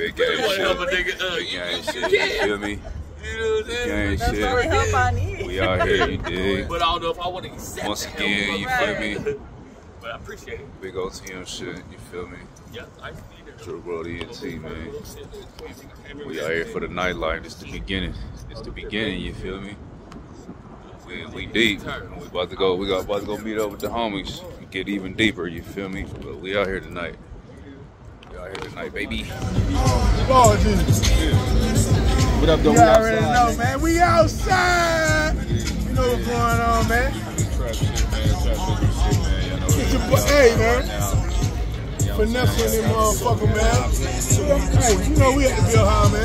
Big gang You wanna shit. help a nigga? Uh, Big you, gang shit. You feel me? You know what I'm saying? Gang That's the help I need. We out here, you dig? But I don't know if I want to accept Once the again, help. you Right. feel me? But I appreciate it. Big OTM shit, you feel me? Yeah, I need it. Drip World ENT, man. We out here for the nightlife. It's the beginning. It's the beginning, you feel me? We, we deep. We about to go, we got about to go meet up with the homies get even deeper, you feel me? But we out here tonight. We out here tonight, baby. Lord Jesus. What up, though? You already know, man. We outside. You know what's going on, man. Trap shit, man. Trap shit, man. Y'all know what Get it your is. hey, man. Right now. You know what I'm Finessing saying? them motherfucker, man. Hey, you know we at the Mile High, man.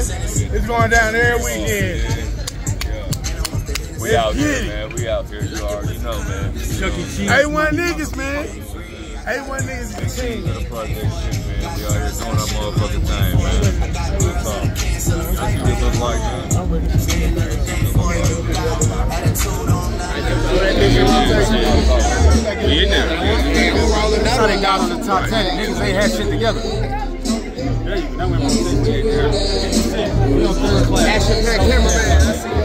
It's going down every weekend. We out here, man. We out here. You already know, man. Chuck E. Cheese. A1 niggas, man. A1 niggas is the team. of the project shit, man. We out here doing our motherfucking thing, man. Real talk. That's what it look like, man. We in there. That's how they got on the Titanic. Niggas ain't had shit together. There you go. Now we're on stage. We on third class. Action pack cameraman.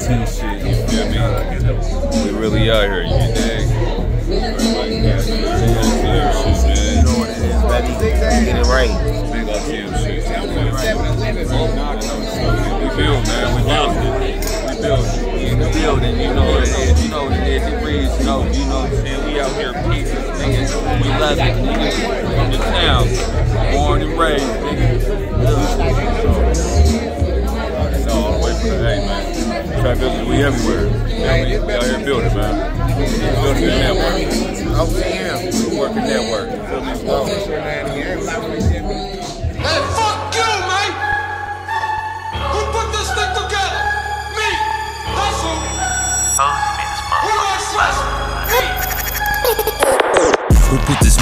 2015 shit. You feel me? We really out here. You dig? Everybody got. Get it right. We build, man. We build. We build. In the building, you know what it is. You know what it is. It reads, you know, you know what I'm saying. We out here pieces, nigga. We love it, nigga. From the town, born and raised, nigga. Business, we everywhere. We out here building, man. Building the network. Oh, OTM. We working network. Feel me?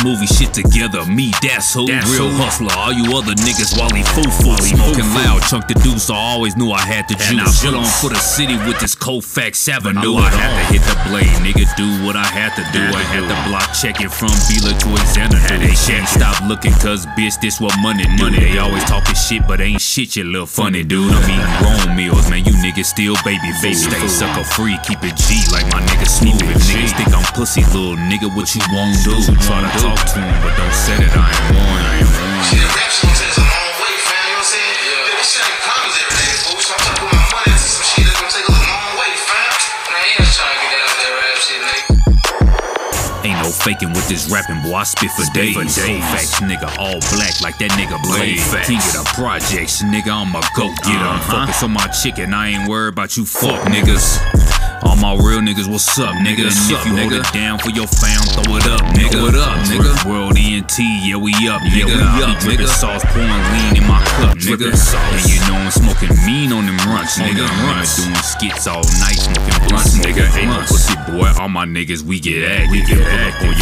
Movie shit together? Me, that's who. That's Real who. hustler. All you other niggas, Wally foo-foo. Smoking loud, chunk the deuce, so I always knew I had to And I juice. Put on for the city with this Colfax Avenue. knew I had to hit the blade, do what I had to do. Had to I had do. to block check it from Bila to Xander. Had They to can't stop looking, cause bitch, this what money do. Money They always talking shit, but ain't shit, you little funny dude. I'm eating grown meals, man, you niggas still baby food. Stay food. sucker free, keep it G like my nigga Snoop. If niggas think I'm pussy, little nigga, what you won't do? Try to talk to him, but don't say that I ain't warned. I ain't warned. This rapping, boy. I spit for days. for days. Facts, nigga, all black like that nigga Blade. Facts. King of the projects, nigga, I'm a go getter. Uh-huh. Focus on my chicken, I ain't worried about you fuck niggas. All my real niggas, what's up, nigga? What's and up, if you hold it down for your fam, throw it up, nigga. Throw it up, nigga. World ENT, yeah, we up, Yeah, nigga. we I be up, nigga. sauce, pouring lean in my cup, nigga. Sauce. And you know I'm smoking mean on them runts, nigga. runts. doing skits all night, smoking blunts, nigga. Blunts. pussy boy, all my niggas, we get active. We get Pull up on active.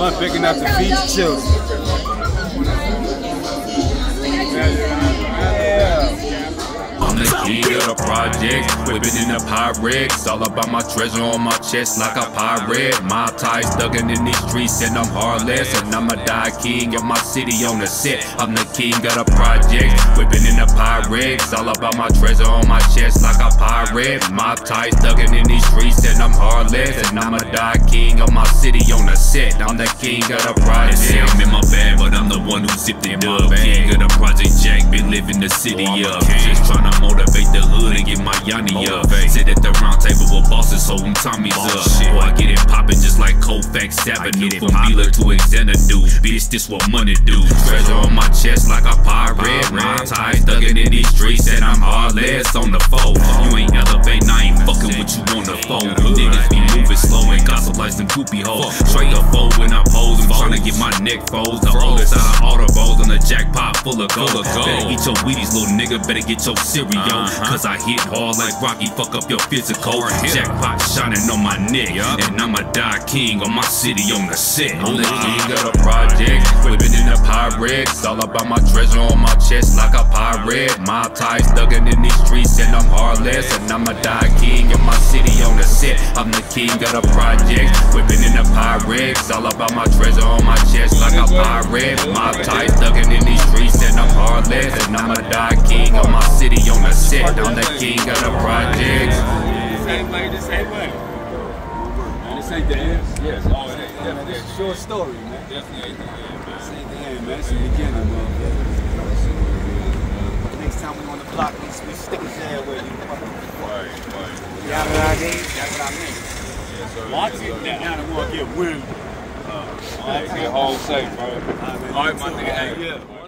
nigga rolls a blunt big enough to feed the children. Yeah. I'm the king of the projects, whipping in the Pyrex. All about my treasure on my chest like a pirate. My ties thugging in these streets and I'm heartless. And I'ma die king of my city on the set. I'm the king of the project, whipping in the Pyrex. All about my treasure on my chest like a pirate. My ties thugging in these streets and I'm heartless. And I'ma die king of my city on the set. I'm the king of the project. They say I'm in my bag, but I'm the one who zipped it up. King of the project, Jack, been living the city up. Just tryna motivate the hood and get my yanni up. Sit at the round table with bosses, holding Tommy's up. Boy, I get it poppin' just like Colfax Avenue. From Mila to Xanadu, bitch, this what money do. Treasure on my chest like a pirate. My ties thuggin' in these streets, and I'm heartless on the foe. You ain't elevating, I ain't fucking with you on the phone. You niggas be moving slow and gossip like some poopy hoes. Straight up fold when I I'm get my neck froze. The oldest out of all the balls on the jackpot full of gold. Better eat your Wheaties, little nigga, better get your cereal. Uh-huh. Cause I hit hard like Rocky, fuck up your physical. Jackpot shining on my neck, and I'ma die king on my city on the set. I'm the king of the project, the All about my treasure on my chest like a pirate. My ties thugging in these streets, and I'm heartless. And I'ma die king in my city on the set. I'm the king of the project, whipping in the Pyrex. All about my treasure on my chest like a pirate. My ties thugging in these streets, and I'm heartless. And I'ma die king of my city on the set. I'm the king of the project. Same way, the same way. Man, this ain't the it ain't. Definitely ain't. Short story, man. Definitely ain't the end, man. This ain't man. It's the beginning, man. Next time we on the block, we, we stick his head where you Right, right. You know what I mean? That's what I mean. Yes, sir. Watch yes, it sir. now. Now they want to get wind. All right, get home safe, bro. All right, my nigga. Hey, yeah.